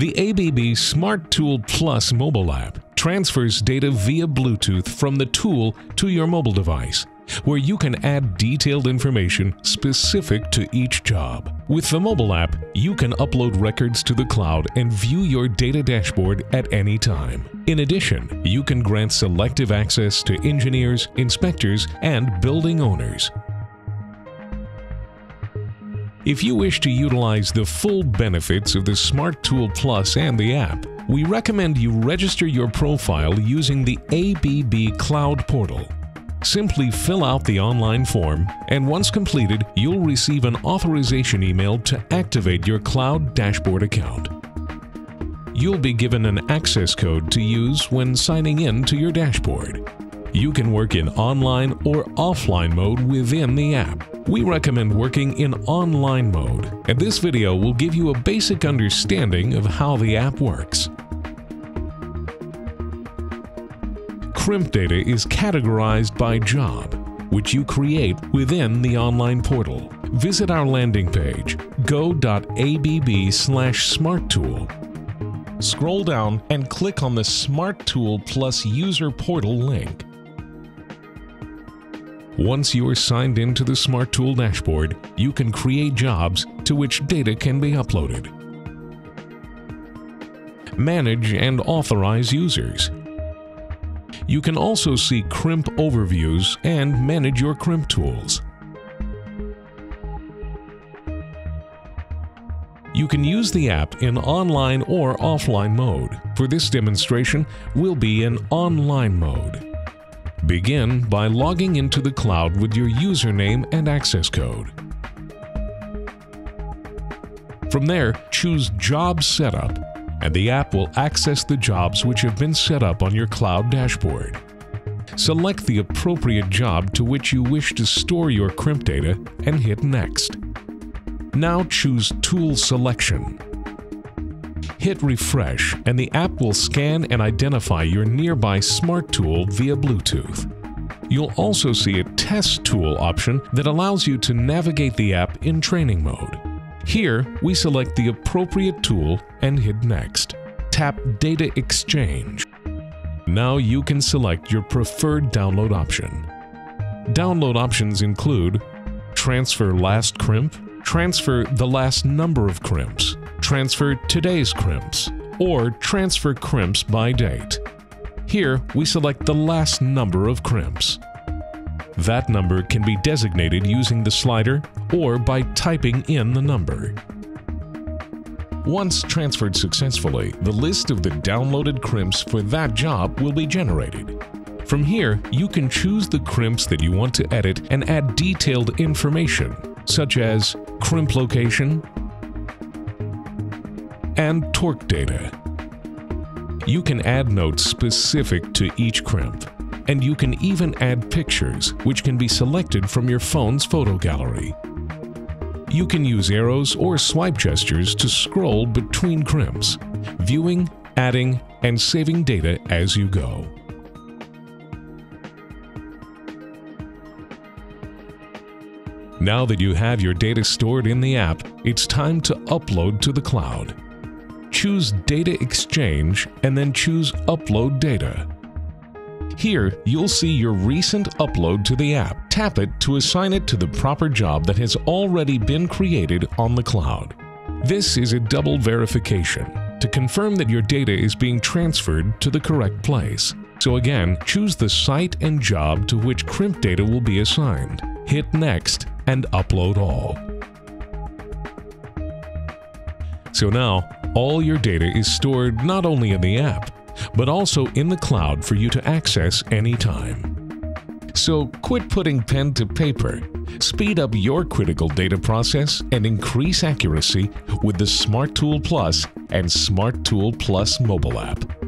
The ABB Smart Tool Plus mobile app transfers data via Bluetooth from the tool to your mobile device, where you can add detailed information specific to each job. With the mobile app, you can upload records to the cloud and view your data dashboard at any time. In addition, you can grant selective access to engineers, inspectors, and building owners. If you wish to utilize the full benefits of the Smart Tool Plus and the app, we recommend you register your profile using the ABB Cloud Portal. Simply fill out the online form, and once completed, you'll receive an authorization email to activate your Cloud Dashboard account. You'll be given an access code to use when signing in to your dashboard. You can work in online or offline mode within the app. We recommend working in online mode, and this video will give you a basic understanding of how the app works. Crimp data is categorized by job, which you create within the online portal. Visit our landing page, go.abb slash smarttool. Scroll down and click on the Smart Tool Plus User Portal link. Once you are signed into the Smart Tool dashboard, you can create jobs to which data can be uploaded. Manage and authorize users. You can also see crimp overviews and manage your crimp tools. You can use the app in online or offline mode. For this demonstration, we'll be in online mode. Begin by logging into the cloud with your username and access code. From there, choose Job Setup, and the app will access the jobs which have been set up on your cloud dashboard. Select the appropriate job to which you wish to store your crimp data and hit Next. Now choose Tool Selection. Hit refresh and the app will scan and identify your nearby smart tool via Bluetooth. You'll also see a Test Tool option that allows you to navigate the app in training mode. Here, we select the appropriate tool and hit Next. Tap Data Exchange. Now you can select your preferred download option. Download options include Transfer Last Crimp, Transfer the last number of crimps, transfer today's crimps, or transfer crimps by date. Here, we select the last number of crimps. That number can be designated using the slider or by typing in the number. Once transferred successfully, the list of the downloaded crimps for that job will be generated. From here, you can choose the crimps that you want to edit and add detailed information, such as crimp location, and torque data. You can add notes specific to each crimp, and you can even add pictures which can be selected from your phone's photo gallery. You can use arrows or swipe gestures to scroll between crimps, viewing, adding, and saving data as you go. Now that you have your data stored in the app, it's time to upload to the cloud choose Data Exchange and then choose Upload Data. Here, you'll see your recent upload to the app. Tap it to assign it to the proper job that has already been created on the cloud. This is a double verification to confirm that your data is being transferred to the correct place. So again, choose the site and job to which crimp data will be assigned. Hit Next and Upload All. So now, all your data is stored not only in the app, but also in the cloud for you to access anytime. So quit putting pen to paper. Speed up your critical data process and increase accuracy with the Smart Tool Plus and Smart Tool Plus mobile app.